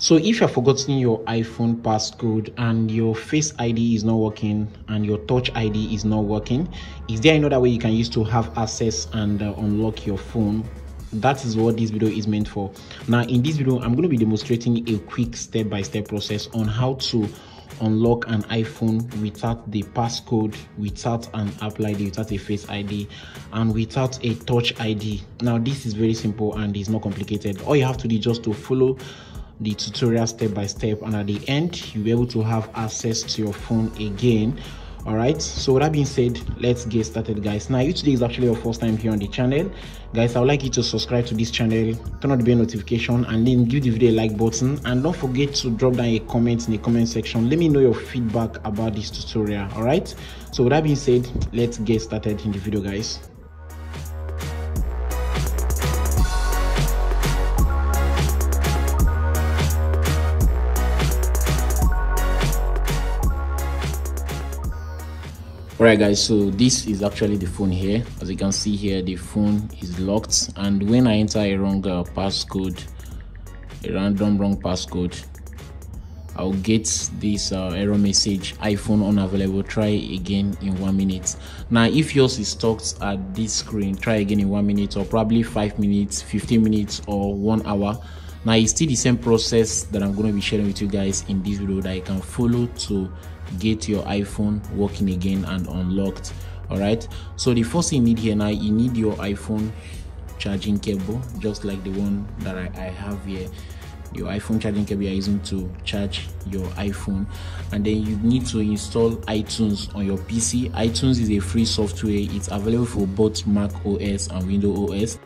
So if you're forgotten your iPhone passcode and your Face ID is not working and your Touch ID is not working, is there another way you can use to have access and uh, unlock your phone? That is what this video is meant for. Now in this video, I'm going to be demonstrating a quick step-by-step -step process on how to unlock an iphone without the passcode without an apple id without a face id and without a touch id now this is very simple and it's not complicated all you have to do just to follow the tutorial step by step and at the end you'll be able to have access to your phone again. All right so with that being said let's get started guys. Now if today is actually your first time here on the channel guys i would like you to subscribe to this channel turn on the bell notification and then give the video a like button. And don't forget to drop down a comment in the comment section. Let me know your feedback about this tutorial all right? So with that being said let's get started in the video guys Alright guys, so this is actually the phone here. As you can see here, the phone is locked and when I enter a wrong uh, passcode, a random wrong passcode, I'll get this uh, error message, iPhone unavailable, try again in one minute. Now if yours is stuck at this screen, try again in one minute or probably five minutes, 15 minutes or one hour. Now it's still the same process that I'm going to be sharing with you guys in this video that you can follow to get your iphone working again and unlocked all right? So the first thing you need here now you need your iphone charging cable just like the one that I, I have here. Your iphone charging cable you're using to charge your iphone. And then you need to install itunes on your pc itunes is a free software. It's available for both mac os and windows os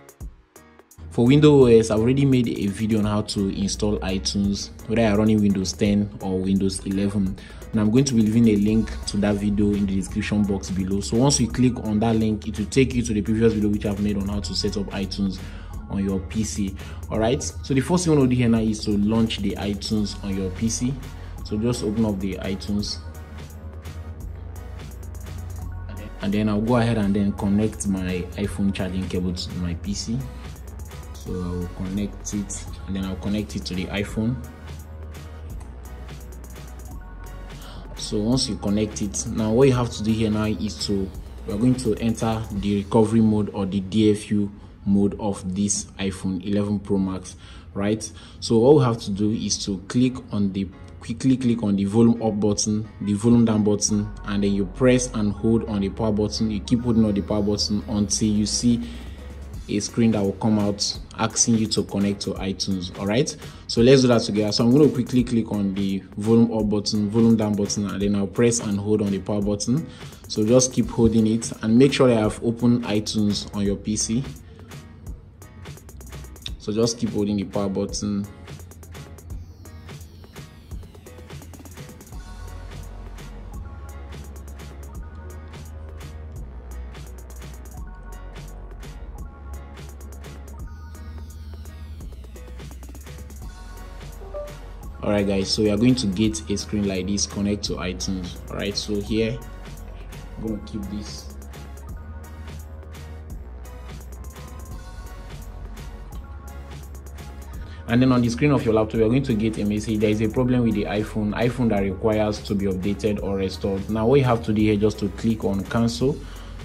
for windows os i've already made a video on how to install itunes whether you're running windows 10 or windows 11 and i'm going to be leaving a link to that video in the description box below. So once you click on that link it will take you to the previous video which i've made on how to set up itunes on your pc all right so the first thing you want to do here now is to launch the itunes on your pc so just open up the itunes. And then i'll go ahead and then connect my iphone charging cable to my pc so I will connect it and then I'll connect it to the iPhone. So once you connect it now what you have to do here now is to we're going to enter the recovery mode or the DFU mode of this iPhone 11 Pro Max right? So what we have to do is to click on the quickly click on the volume up button the volume down button and then you press and hold on the power button. You keep holding on the power button until you see a screen that will come out asking you to connect to iTunes. All right, so let's do that together. So I'm going to quickly click on the volume up button, volume down button, and then I'll press and hold on the power button. So just keep holding it and make sure that I have opened iTunes on your PC. So just keep holding the power button all right guys so we are going to get a screen like this connect to itunes. All right so here i'm to keep this. And then on the screen of your laptop you're going to get a message. There is a problem with the iphone iphone that requires to be updated or restored. Now what you have to do here just to click on cancel.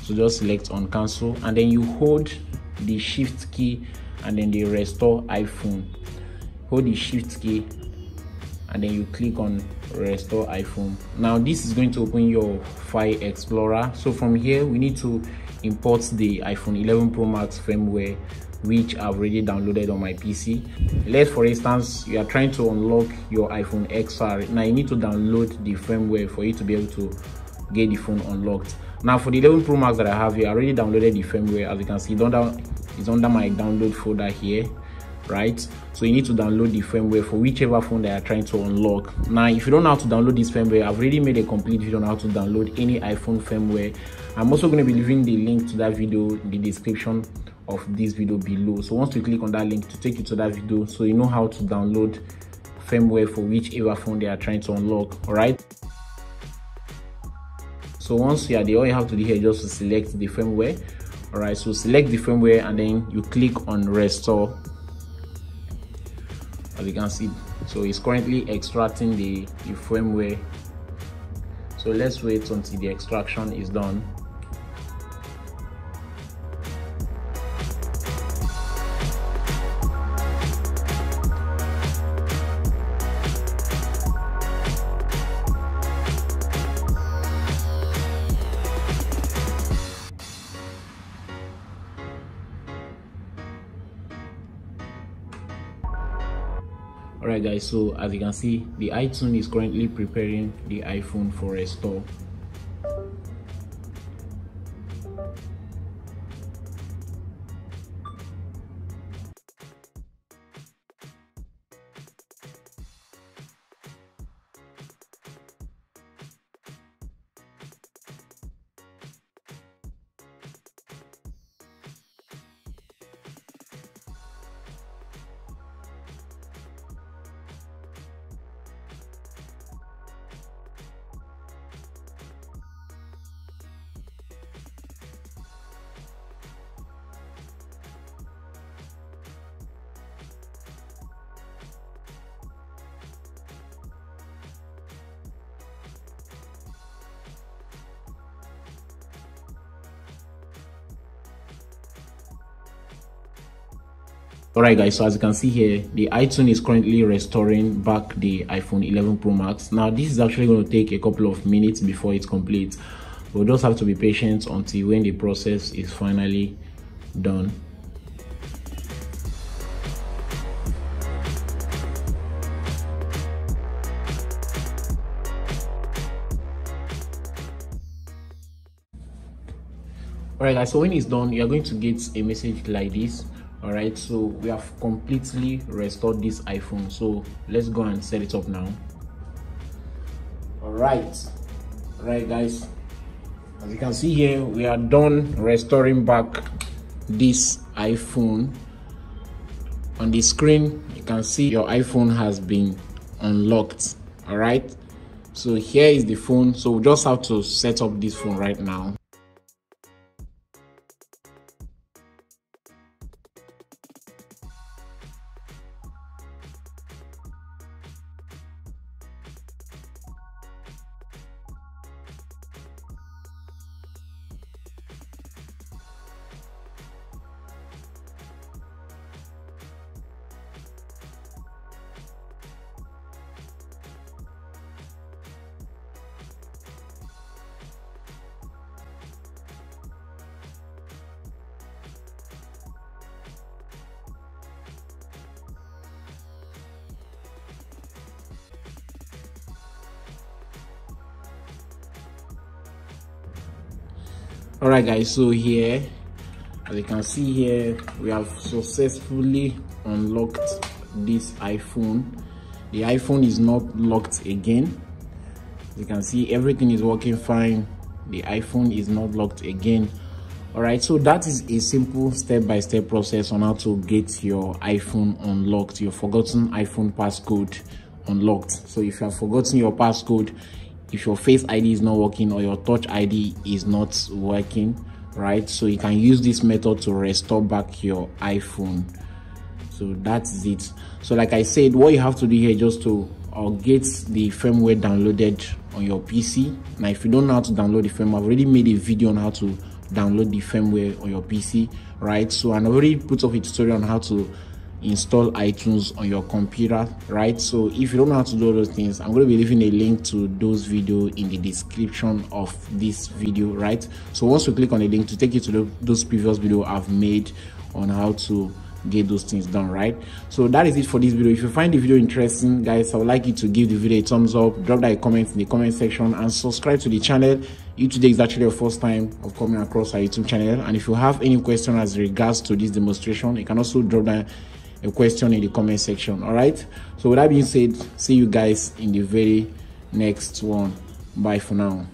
So just select on cancel and then you hold the shift key and then the restore iphone. Hold the shift key and then you click on restore iphone. Now this is going to open your file explorer. So from here we need to import the iphone 11 pro max firmware which i've already downloaded on my pc let's for instance you are trying to unlock your iphone xr now you need to download the firmware for you to be able to get the phone unlocked. Now for the 11 pro max that i have here i already downloaded the firmware. As you can see it's under, it's under my download folder here right? So you need to download the firmware for whichever phone that you're trying to unlock. Now if you don't know how to download this firmware i've already made a complete video on how to download any iphone firmware. I'm also going to be leaving the link to that video in the description of this video below. So once you click on that link to take you to that video so you know how to download firmware for whichever phone they are trying to unlock all right so once you are there all you have to do here just to select the firmware all right so select the firmware and then you click on restore as you can see. So it's currently extracting the, the firmware. So let's wait until the extraction is done guys so as you can see the iTunes is currently preparing the iPhone for restore Alright guys, so as you can see here, the iTunes is currently restoring back the iPhone 11 Pro Max. Now this is actually going to take a couple of minutes before it's complete. We'll just have to be patient until when the process is finally done. Alright guys, so when it's done, you're going to get a message like this all right so we have completely restored this iphone. So let's go and set it up now. All right. All right guys. As you can see here we are done restoring back this iphone. On the screen you can see your iphone has been unlocked. All right. So here is the phone. So we just have to set up this phone right now all right guys so here as you can see here we have successfully unlocked this iphone. The iphone is not locked again. As you can see everything is working fine. The iphone is not locked again. All right so that is a simple step-by-step -step process on how to get your iphone unlocked your forgotten iphone passcode unlocked. So if you have forgotten your passcode if your face id is not working or your touch id is not working right? So you can use this method to restore back your iphone. So that's it. So like i said what you have to do here just to uh, get the firmware downloaded on your pc now if you don't know how to download the firmware i've already made a video on how to download the firmware on your pc right? So I've already put up a tutorial on how to install itunes on your computer right? So if you don't know how to do those things i'm going to be leaving a link to those videos in the description of this video right? So once you click on the link to take you to the, those previous video i've made on how to get those things done right? So that is it for this video. If you find the video interesting guys i would like you to give the video a thumbs up drop that comment in the comment section and subscribe to the channel. You today is actually your first time of coming across our youtube channel. And if you have any question as regards to this demonstration you can also drop that a question in the comment section all right? So with that being said see you guys in the very next one. Bye for now